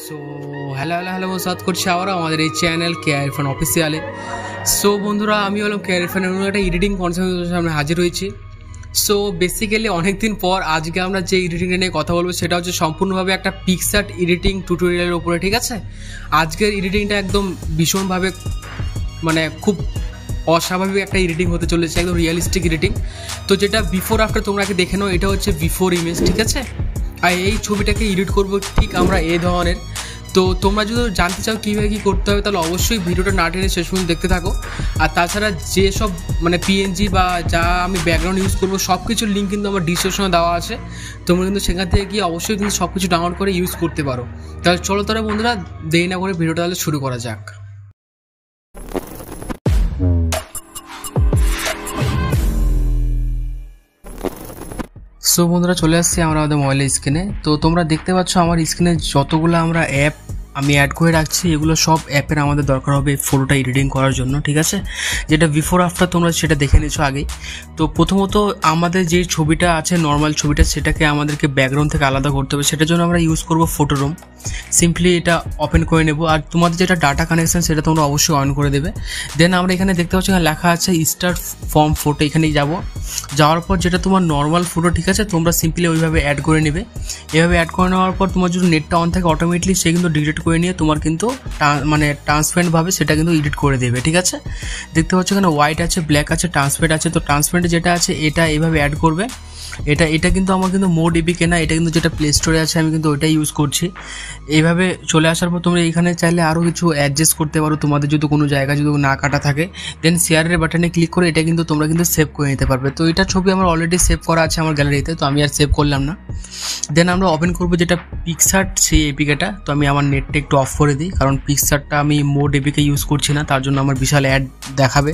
So hello hello hello সাত করছি আবার আমাদের এই চ্যানেল কে আইফোন অফিসিয়ালে সো বন্ধুরা, আমি হলাম কে আইফোনের একটা এডিটিং কনসেপ্টের সামনে হাজির হয়েছি। সো বেসিক্যালি অনেকদিন পর আজকে আমরা যে এডিটিংটা নিয়ে কথা বলব, সেটা হচ্ছে সম্পূর্ণভাবে একটা পিকসার্ট এডিটিং টিউটোরিয়ালের উপরে, ঠিক আছে? আজকের এডিটিংটা একদম ভীষণভাবে মানে খুব অস্বাভাবিক একটা এডিটিং হতে চলেছে, একদম রিয়েলিস্টিক এডিটিং তো যেটা বিফোর আফটার তোমরা আগে দেখে নাও, এটা হচ্ছে বিফোর ইমেজ ঠিক আছে? এই ছবিটাকে এডিট করব ঠিক আমরা এই ধরনের। তো তোমরা যদি জানতে চাও কীভাবে কী করতে হবে, তাহলে অবশ্যই ভিডিওটা না টেনে শেষ পর্যন্ত দেখতে থাকো। আর তাছাড়া যে সব মানে পিএনজি বা যা আমি ব্যাকগ্রাউন্ড ইউজ করব সব কিছুর লিঙ্ক কিন্তু আমার ডিসক্রিপশনে দেওয়া আছে। তোমরা কিন্তু সেখান থেকে গিয়ে অবশ্যই কিন্তু সব কিছু ডাউনলোড করে ইউজ করতে পারো। তাহলে চলো তাহলে বন্ধুরা, দেরি না করে ভিডিওটা তাহলে শুরু করা যাক। সো বন্ধুরা চলে আসছি আমরা আমাদের মোবাইলের স্ক্রিনে তো তোমরা দেখতে পাচ্ছ আমার স্ক্রিনে যতগুলো আমরা অ্যাপ আমি অ্যাড করে রাখছি, এগুলো সব অ্যাপের আমাদের দরকার হবে ফটোটা এডিটিং করার জন্য, ঠিক আছে? যেটা বিফোর আফটার তোমরা সেটা দেখে নিয়েছো আগেই। তো প্রথমত আমাদের যে ছবিটা আছে নর্মাল ছবিটা, সেটাকে আমাদেরকে ব্যাকগ্রাউন্ড থেকে আলাদা করতে হবে। সেটার জন্য আমরা ইউজ করব ফটোরুম সিম্পলি এটা ওপেন করে নেব। আর তোমাদের যেটা ডাটা কানেকশান সেটা তোমরা অবশ্যই অন করে দেবে। দেন আমরা এখানে দেখতে পাচ্ছি, এখানে লেখা আছে স্টার ফর্ম ফটো এখানে যাব। যাওয়ার পর যেটা তোমার নর্মাল ফটো ঠিক আছে? তোমরা সিম্পলি ওইভাবে অ্যাড করে নেবে। এভাবে অ্যাড করে নেওয়ার পর তোমার যদি নেটটা অন থাকে অটোমেটিকলি সে কিন্তু ডিলিট করে নিয়ে তোমার কিন্তু মানে ট্রান্সপারেন্টভাবে সেটা কিন্তু এডিট করে দেবে, ঠিক আছে? দেখতে পাচ্ছ এখানে হোয়াইট আছে ব্ল্যাক আছে ট্রান্সপারেন্ট আছে, তো ট্রান্সপারেন্ট যেটা আছে এটা এভাবে অ্যাড করবে। এটা এটা কিন্তু আমার কিন্তু মোড এপি কেনা, এটা কিন্তু যেটা প্লে স্টোরে আছে, আমি কিন্তু ওইটাই ইউজ করছি। এইভাবে চলে আসার পর তোমরা এখানে চাইলে আরও কিছু অ্যাডজাস্ট করতে পারো, তোমাদের যদি কোনো জায়গা যদি না কাটা থাকে। দেন শেয়ারের বাটনে ক্লিক করে এটা কিন্তু তোমরা কিন্তু সেভ করে নিতে পারবে। তো এটা ছবি আমার অলরেডি সেভ করা আছে আমার গ্যালারিতে তো আমি আর সেভ করলাম না। দেন আমরা ওপেন করব যেটা পিকসার্ট সেই এপিকেটা তো আমি আমার নেটটা একটু অফ করে দিই, কারণ পিকসার্টটা আমি মোড এপিকে ইউজ করছি না, তার জন্য আমার বিশাল অ্যাড দেখাবে।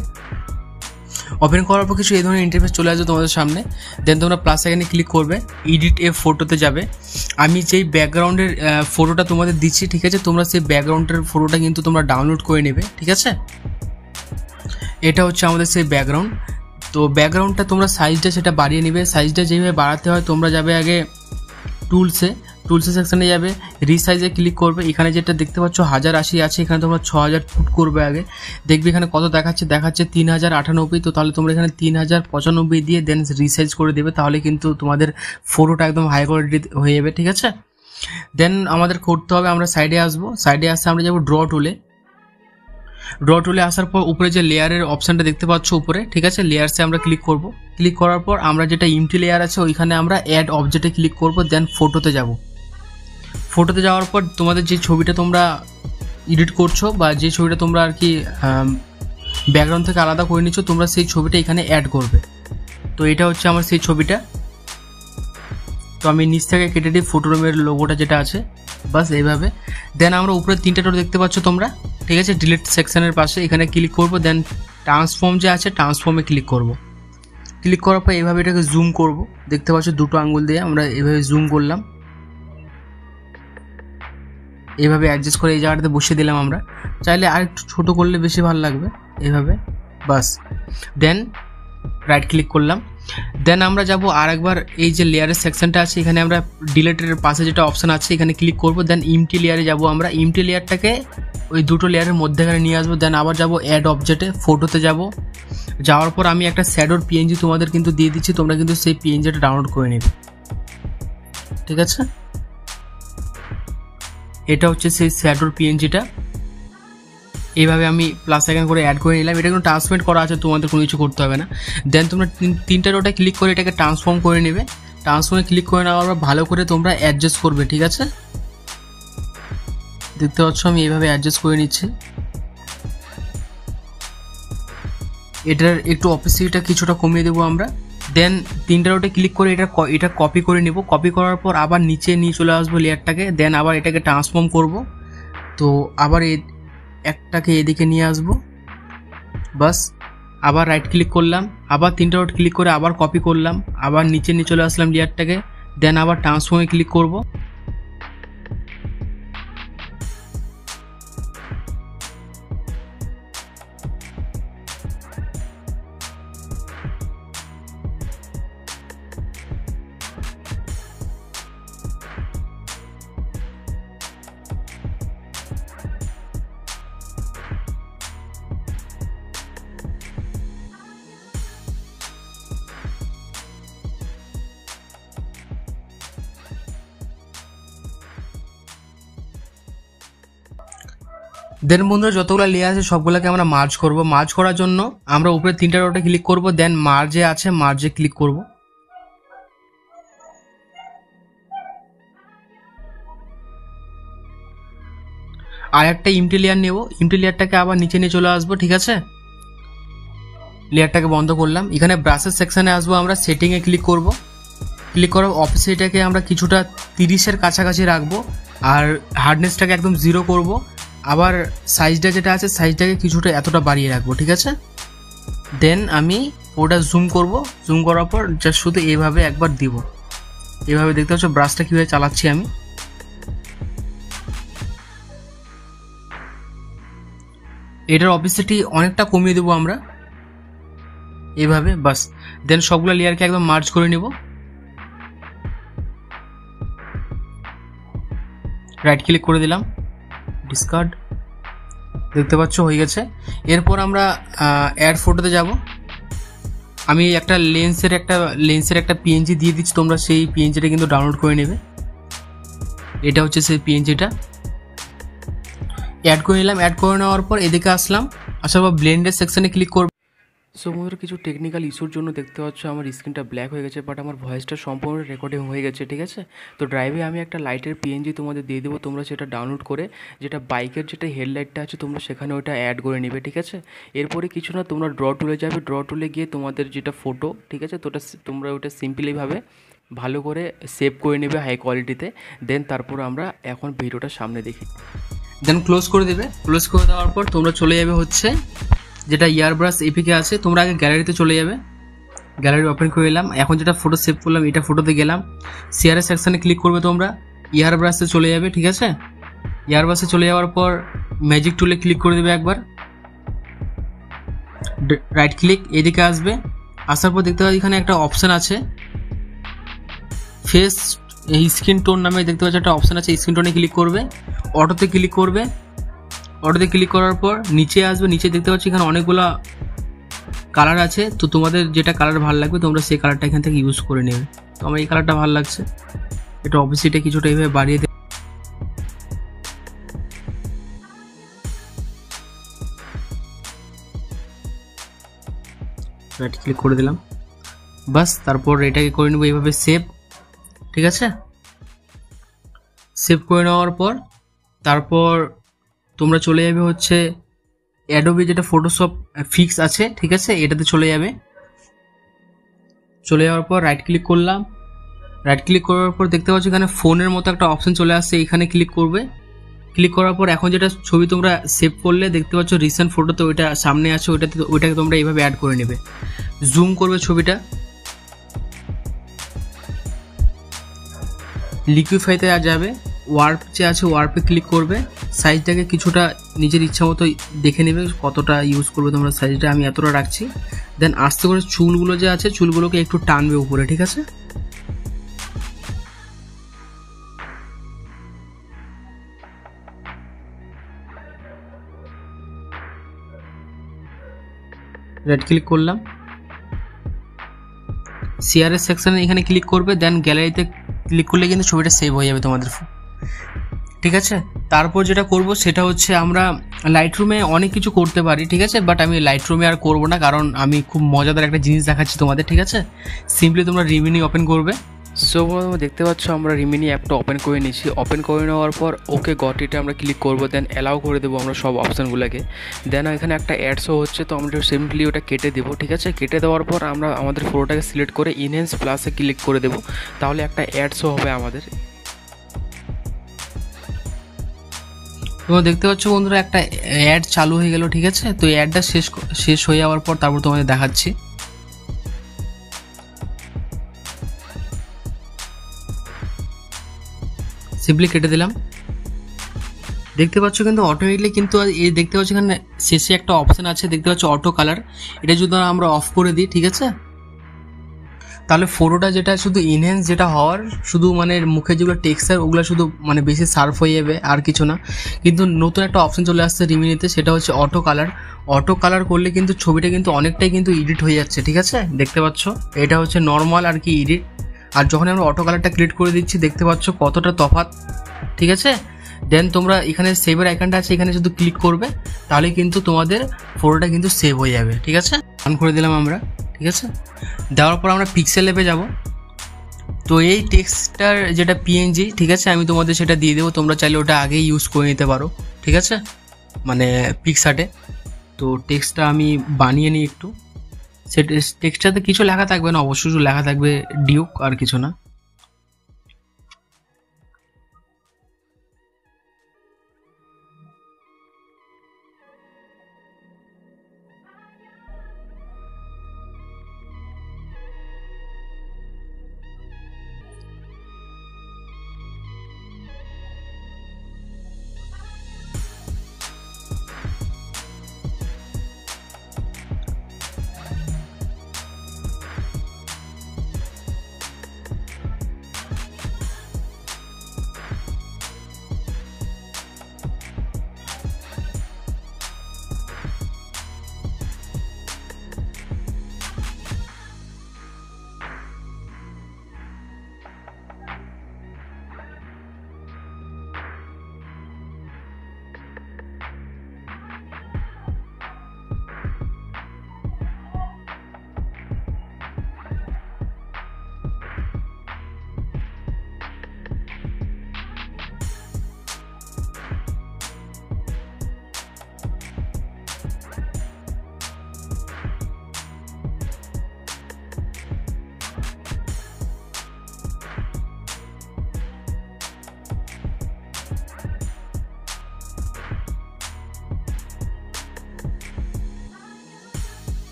ওপেন করার পর কিছু এই ধরনের ইন্টারফেস চলে আসবে তোমাদের সামনে। দেন তোমরা প্লাস এখানে ক্লিক করবে এডিট এ ফটোতে যাবে। আমি যেই ব্যাকগ্রাউন্ডের ফটোটা তোমাদের দিচ্ছি, ঠিক আছে? তোমরা সেই ব্যাকগ্রাউন্ডের ফটোটা কিন্তু তোমরা ডাউনলোড করে নেবে, ঠিক আছে? এটা হচ্ছে আমাদের সেই ব্যাকগ্রাউন্ড তো ব্যাকগ্রাউন্ডটা তোমরা সাইজটা সেটা বাড়িয়ে নেবে। সাইজটা যেভাবে বাড়াতে হয়, তোমরা যাবে আগে টুলসে টুলসে সেকশনে যাবে। রিসাইজে ক্লিক করবে। এখানে যেটা দেখতে পাচ্ছ, হাজার আশি আছে। এখানে তোমরা ছ হাজার ফুট করবে আগে। দেখবে এখানে কত দেখাচ্ছে? দেখাচ্ছে তিন হাজার আটানব্বই। তো তাহলে তোমরা এখানে তিন হাজার পঁচানব্বই দিয়ে দেন রিসাইজ করে দেবে। তাহলে কিন্তু তোমাদের ফটোটা একদম হাই কোয়ালিটি হয়ে যাবে, ঠিক আছে? দেন আমাদের করতে হবে, আমরা সাইডে আসব। সাইডে আসতে আমরা যাব ড্র টুলে ড্র টুলে আসার পর উপরে যে লেয়ারের অপশানটা দেখতে পাচ্ছ উপরে, ঠিক আছে? লেয়ারসে আমরা ক্লিক করব। ক্লিক করার পর আমরা যেটা ইমটি লেয়ার আছে, ওইখানে আমরা অ্যাড অবজেক্টে ক্লিক করব। দেন ফটোতে যাব। ফটোতে যাওয়ার পর তোমাদের যে ছবিটা তোমরা এডিট করছ বা যে ছবিটা তোমরা আর কি ব্যাকগ্রাউন্ড থেকে আলাদা করে নিচ্ছ, তোমরা সেই ছবিটা এখানে অ্যাড করবে। তো এটা হচ্ছে আমার সেই ছবিটা। তো আমি নিচ থেকে কেটে দিই ফটোরুমের লোগোটা যেটা আছে, বাস এইভাবে। দেন আমরা উপরে তিনটা ডোর দেখতে পাচ্ছ তোমরা, ঠিক আছে? ডিলিট সেকশনের পাশে এখানে ক্লিক করব দেন ট্রান্সফর্ম যে আছে ট্রান্সফর্মে ক্লিক করব। ক্লিক করার পর এইভাবে এটাকে জুম করব। দেখতে পাচ্ছ দুটো আঙ্গুল দিয়ে আমরা এভাবে জুম করলাম। এইভাবে অ্যাডজাস্ট করে এই জায়গাটাতে বসিয়ে দিলাম আমরা। চাইলে আর একটু ছোটো করলে বেশি ভালো লাগবে এইভাবে, বাস। দেন রাইট ক্লিক করলাম। দেন আমরা যাব আর একবার এই যে লেয়ারের সেকশনটা আছে, এখানে আমরা ডিলেটের পাশে যেটা অপশান আছে, এখানে ক্লিক করব। দেন ইমটি লেয়ারে যাব আমরা। ইমটি লেয়ারটাকে ওই দুটো লেয়ারের মধ্যেখানে নিয়ে আসব। দেন আবার যাব অ্যাড অবজেক্টে ফটোতে যাব। যাওয়ার পর আমি একটা স্যাডোর পিএনজি তোমাদের কিন্তু দিয়ে দিচ্ছি, তোমরা কিন্তু সেই পিএনজিটা ডাউনলোড করে নেবে। ঠিক আছে? এটা হচ্ছে সেই স্যাডোর পিএনজিটা এইভাবে আমি প্লাস সেকেন্ড করে অ্যাড করে নিলাম। এটা কিন্তু ট্রান্সফার করা আছে, তোমাদের কোনো কিছু করতে হবে না। দেন তোমরা তিনটা রোটা ক্লিক করে এটাকে ট্রান্সফর্ম করে নেবে। ট্রান্সফর্মে ক্লিক করে নেওয়ার পর ভালো করে তোমরা অ্যাডজাস্ট করবে, ঠিক আছে? দেখতে পাচ্ছ আমি এইভাবে অ্যাডজাস্ট করে নিচ্ছি। এটার একটু অপোসিটটা কিছুটা কমিয়ে দেবো আমরা। দেন তিনটা রোটে ক্লিক করে এটা এটা কপি করে নেব। কপি করার পর আবার নিচে নিয়ে চলে আসব লেয়ারটাকে দেন আবার এটাকে ট্রান্সফর্ম করব। তো আবার একটাকে এদিকে নিয়ে আসব। বাস, আবার রাইট ক্লিক করলাম। আবার তিনটা রোড ক্লিক করে আবার কপি করলাম। আবার নিচে নিয়ে চলে আসলাম লেয়ারটাকে দেন আবার ট্রান্সফর্মে ক্লিক করব। দেন বন্ধুরা, যতগুলো লেয়ার আছে, সবগুলোকে আমরা মার্জ করব। মার্জ করার জন্য আমরা উপরে তিনটা ডটে ক্লিক করব দেন মার্জে আছে মার্জে ক্লিক করব। আর একটা ইমটি লেয়ার নেব। ইমটি লেয়ারটাকে আবার নিচে নিয়ে চলে আসব, ঠিক আছে? লেয়ারটাকে বন্ধ করলাম। এখানে ব্রাশের সেকশনে আসব আমরা সেটিংয়ে ক্লিক করব। ক্লিক করার অফিসে এটাকে আমরা কিছুটা তিরিশের কাছাকাছি রাখব। আর হার্ডনেসটাকে একদম জিরো করব। আবার সাইজটা যেটা আছে সাইজটাকে কিছুটা এতটা বাড়িয়ে রাখব, ঠিক আছে? দেন আমি ওটা জুম করব। জুম করার পর জাস্ট শুধু এইভাবে একবার দিব। এভাবে দেখতে পাচ্ছ ব্রাশটা কীভাবে চালাচ্ছি আমি। এটার অফিসিটি অনেকটা কমিয়ে দেবো আমরা। এভাবে, বাস। দেন সবগুলো লেয়ারকে একদম মার্চ করে নেব। রাইট ক্লিক করে দিলাম। ডিসকার্ড দেখতে পাচ্ছ, হয়ে গেছে। এরপর আমরা অ্যাড ফটোতে যাব। আমি একটা লেন্সের একটা লেন্সের একটা পিএনজি দিয়ে দিচ্ছি, তোমরা সেই পিএনজিটা কিন্তু ডাউনলোড করে নেবে। এটা হচ্ছে সেই পিএনজিটা অ্যাড করে নিলাম অ্যাড করে নেওয়ার পর এদিকে আসলাম। আসার পর ব্লেন্ডের সেকশনে ক্লিক করব। সো কিছু টেকনিক্যাল ইস্যুর জন্য দেখতে পাচ্ছ, আমার স্ক্রিনটা ব্ল্যাক হয়ে গেছে বাট আমার ভয়েসটা সম্পূর্ণ রেকর্ডিং হয়ে গেছে, ঠিক আছে? তো ড্রাইভে আমি একটা লাইটের পিএনজি তোমাদের দিয়ে দেবো, তোমরা সেটা ডাউনলোড করে, যেটা বাইকের যেটা হেডলাইটটা আছে, তোমরা সেখানে ওটা অ্যাড করে নেবে, ঠিক আছে? এরপরে কিছু না, তোমরা ড্র টুলে যাবে ড্র টুলে গিয়ে তোমাদের যেটা ফটো ঠিক আছে? তো ওটা তোমরা ওটা সিম্পলিভাবে ভালো করে সেভ করে নেবে হাই কোয়ালিটিতে দেন তারপর আমরা এখন ভিডিওটা সামনে দেখি। দেন ক্লোজ করে দেবে। ক্লোজ করে দেওয়ার পর তোমরা চলে যাবে হচ্ছে যেটা ইয়ার ব্রাশ এপিকে আছে, তোমরা আগে গ্যালারিতে চলে যাবে। গ্যালারি ওপেন করে এলাম। এখন যেটা ফটো সেভ করলাম, এটা ফটোতে গেলাম। শেয়ারের সেকশানে ক্লিক করবে তোমরা। ইয়ার ব্রাশে চলে যাবে, ঠিক আছে? ইয়ার ব্রাশে চলে যাওয়ার পর ম্যাজিক টুলে ক্লিক করে দেবে একবার। রাইট ক্লিক এদিকে আসবে। আসার পর দেখতে পাচ্ছি এখানে একটা অপশান আছে। ফেস এই স্ক্রিন টোন নামে দেখতে পাচ্ছি একটা অপশান আছে স্ক্রিন টোনে ক্লিক করবে। অটোতে ক্লিক করবে। অটোতে ক্লিক করার পর নিচে আসবে, নিচে দেখতে পাচ্ছি এখানে অনেকগুলো কালার আছে। তো তোমাদের যেটা কালার ভালো লাগবে, তোমরা সেই কালারটা এখান থেকে ইউজ করে নেবে তো আমার এই কালারটা ভালো লাগছে। এটা অবভিয়াসলিটা কিছুটা এইভাবে বাড়িয়ে রাইট ক্লিক করে দিলাম। বাস, তারপর এটাকে করে নেব এইভাবে সেভ ঠিক আছে? সেভ করে নেওয়ার পর, তারপর তোমরা চলে যাবে হচ্ছে অ্যাডোবি যেটা ফটোশপ ফিক্স আছে, ঠিক আছে? এটাতে চলে যাবে। চলে যাওয়ার পর রাইট ক্লিক করলাম। রাইট ক্লিক করার পর দেখতে পাচ্ছ এখানে ফোনের মতো একটা অপশন চলে আসছে, এখানে ক্লিক করবে। ক্লিক করার পর এখন যেটা ছবি তোমরা সেভ করলে, দেখতে পাচ্ছ রিসেন্ট ফটোতে ওইটা সামনে আছে, ওইটাতে ওইটাকে তোমরা এইভাবে অ্যাড করে নেবে। জুম করবে ছবিটা। লিকুইফাইতে যাবে। ওয়ার্প যে আছে ওয়ার্পে ক্লিক করবে সাইজটাকে কিছুটা নিজের ইচ্ছা মতো দেখে নেবে কতটা ইউজ করবে তোমরা সাইজটা আমি এতটা রাখছি। দেন আস্তে করে চুলগুলো যে আছে, চুলগুলোকে একটু টানবে উপরে, ঠিক আছে? রেড ক্লিক করলাম। শেয়ারের সেকশনে এখানে ক্লিক করবে দেন গ্যালারিতে ক্লিক করলে কিন্তু ছবিটা সেভ হয়ে যাবে তোমাদের ঠিক আছে? তারপর যেটা করব সেটা হচ্ছে আমরা লাইট রুমে অনেক কিছু করতে পারি, ঠিক আছে? বাট আমি লাইট রুমে আর করব না, কারণ আমি খুব মজাদার একটা জিনিস দেখাচ্ছি তোমাদের, ঠিক আছে? সিম্পলি তোমরা রিমিনি ওপেন করবে। সো তোমরা দেখতে পাচ্ছ, আমরা রিমিনি অ্যাপটা ওপেন করে নিয়েছি। ওপেন করে নেওয়ার পর ওকে গটিটা আমরা ক্লিক করব দেন অ্যালাউ করে দেবো আমরা সব অপশানগুলোকে দেন এখানে একটা অ্যাডসও হচ্ছে, তো আমরা সিম্পলি ওটা কেটে দেবো, ঠিক আছে? কেটে দেওয়ার পর আমরা আমাদের ফটোটাকে সিলেক্ট করে ইনহেন্স প্লাসে ক্লিক করে দেবো। তাহলে একটা অ্যাডসও হবে আমাদের। তোমরা দেখতে পাচ্ছ বন্ধুরা, একটা অ্যাড চালু হয়ে গেল, ঠিক আছে? তো অ্যাডটা শেষ শেষ হয়ে যাওয়ার পর তারপর তোমাদের দেখাচ্ছি। সিম্পলি কেটে দিলাম। দেখতে পাচ্ছ কিন্তু অটোমেটিকলি কিন্তু এই দেখতে পাচ্ছ এখানে শেষে একটা অপশান আছে, দেখতে পাচ্ছ অটো কালার এটা যদি আমরা অফ করে দিই, ঠিক আছে? তাহলে ফটোটা যেটা শুধু ইনহেন্স যেটা হওয়ার, শুধু মানে মুখে যেগুলো টেক্সচার ওগুলো শুধু মানে বেশি সার্ফ হয়ে যাবে, আর কিছু না। কিন্তু নতুন একটা অপশন চলে আসছে রিমিনিতে সেটা হচ্ছে অটো কালার অটো কালার করলে কিন্তু ছবিটা কিন্তু অনেকটাই কিন্তু এডিট হয়ে যাচ্ছে, ঠিক আছে? দেখতে পাচ্ছ? এটা হচ্ছে নর্মাল আর কি এডিট আর যখন আমরা অটো কালারটা ক্রিয়েট করে দিচ্ছি, দেখতে পাচ্ছ কতটা তফাৎ, ঠিক আছে? দেন তোমরা এখানে সেভের আইকনটা আছে, এখানে শুধু ক্লিক করবে, তাহলে কিন্তু তোমাদের ফটোটা কিন্তু সেভ হয়ে যাবে, ঠিক আছে? অন করে দিলাম আমরা। ঠিক আছে? দেওয়ার পর আমরা পিক্সেল লেপে যাব। তো এই টেক্সটার যেটা পিএনজি ঠিক আছে? আমি তোমাদের সেটা দিয়ে দেবো। তোমরা চাইলে ওটা আগেই ইউজ করে নিতে পারো, ঠিক আছে? মানে পিক্সার্টে তো টেক্সটটা আমি বানিয়ে নিই একটু। সে টেক্সটটাতে কিছু লেখা থাকবে না, অবশ্যই লেখা থাকবে ডিউক আর কিছু না।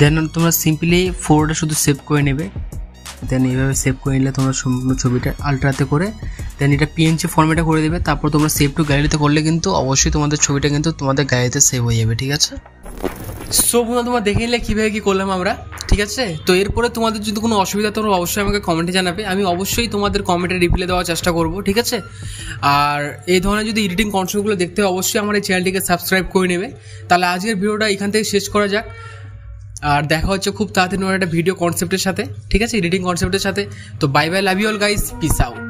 দেন তোমরা সিম্পলি ফটোটা শুধু সেভ করে নেবে। দেন এইভাবে সেভ করে নিলে তোমরা সম্পূর্ণ ছবিটা আলট্রাতে করে দেন এটা পিএনসি ফর্মেটে করে দেবে। তারপর তোমরা সেভ টু গ্যালারিতে করলে কিন্তু অবশ্যই তোমাদের ছবিটা কিন্তু তোমাদের গ্যালারিতে সেভ হয়ে যাবে, ঠিক আছে? সো বন্ধু তোমরা দেখে নিলে কীভাবে কী করলাম আমরা, ঠিক আছে? তো এরপরে তোমাদের যদি কোনো অসুবিধা তোমরা অবশ্যই আমাকে কমেন্টে জানাবে। আমি অবশ্যই তোমাদের কমেন্টে রিপ্লাই দেওয়ার চেষ্টা করব, ঠিক আছে? আর এই ধরনের যদি এডিটিং কনসেপ্টগুলো দেখতে অবশ্যই আমার এই চ্যানেলটিকে সাবস্ক্রাইব করে নেবে। তাহলে আজকের ভিডিওটা এখান থেকে শেষ করা যাক। আর দেখা হচ্ছে খুব তাড়াতাড়ি নতুন একটা ভিডিও কনসেপ্টের সাথে, ঠিক আছে? এডিটিং কনসেপ্টের সাথে। তো bye bye love you all guys peace out